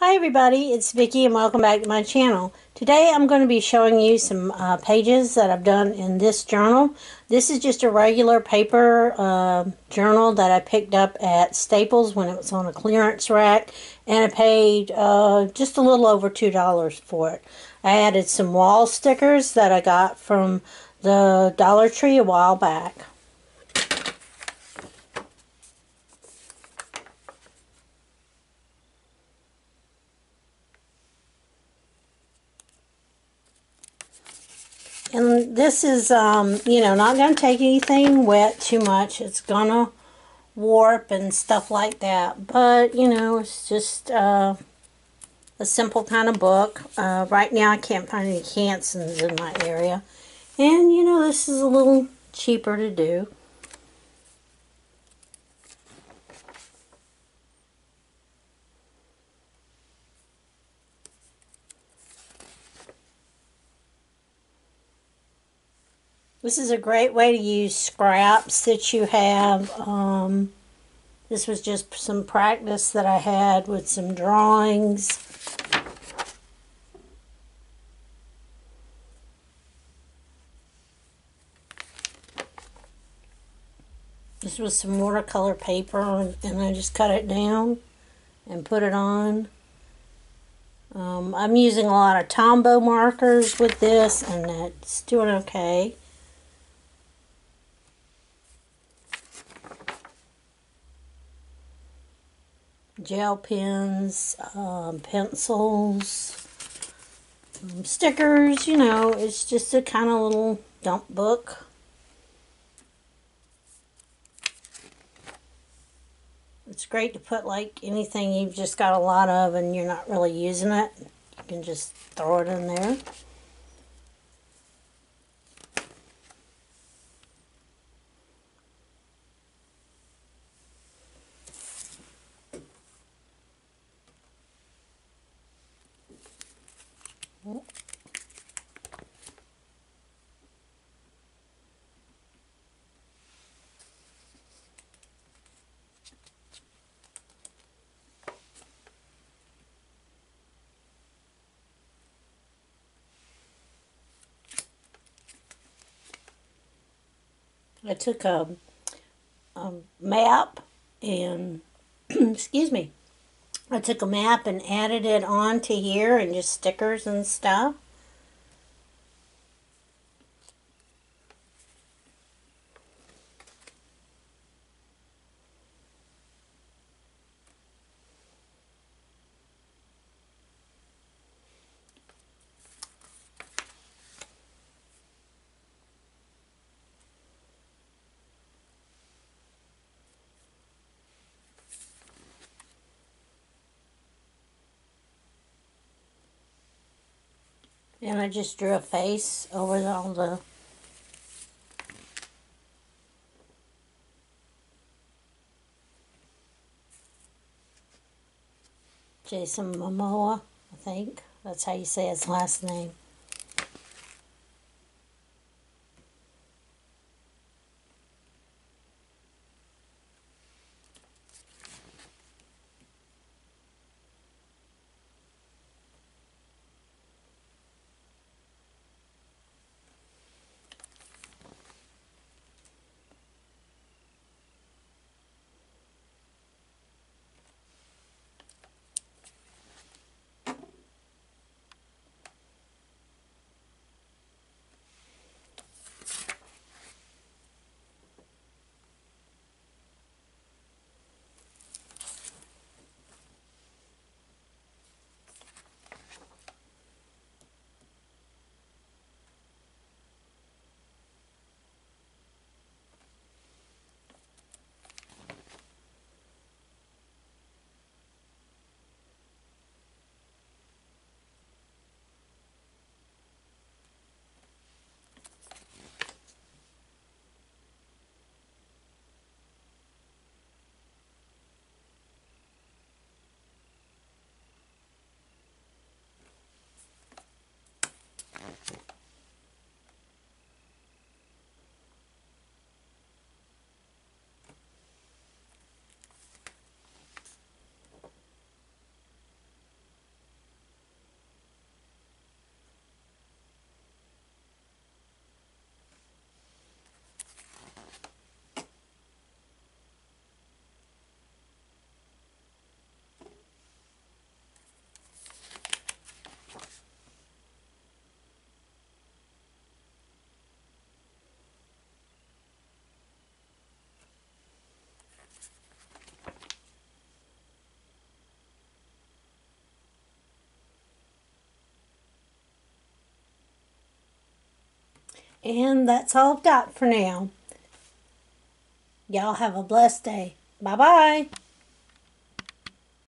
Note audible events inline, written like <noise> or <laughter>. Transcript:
Hi everybody, it's Vikki and welcome back to my channel. Today I'm going to be showing you some uh, pages that I've done in this journal. This is just a regular paper uh, journal that I picked up at Staples when it was on a clearance rack and I paid uh, just a little over $2 for it. I added some wall stickers that I got from the Dollar Tree a while back. And this is, um, you know, not going to take anything wet too much. It's going to warp and stuff like that. But, you know, it's just uh, a simple kind of book. Uh, right now I can't find any Hansons in my area. And, you know, this is a little cheaper to do. This is a great way to use scraps that you have. Um, this was just some practice that I had with some drawings. This was some watercolor paper and I just cut it down and put it on. Um, I'm using a lot of Tombow markers with this and it's doing okay. Gel pens, um, pencils, um, stickers, you know, it's just a kind of little dump book. It's great to put like anything you've just got a lot of and you're not really using it. You can just throw it in there. I took a, a map and, <clears throat> excuse me, I took a map and added it onto here and just stickers and stuff. And I just drew a face over all the Jason Momoa, I think. That's how you say his last name. And that's all I've got for now. Y'all have a blessed day. Bye bye.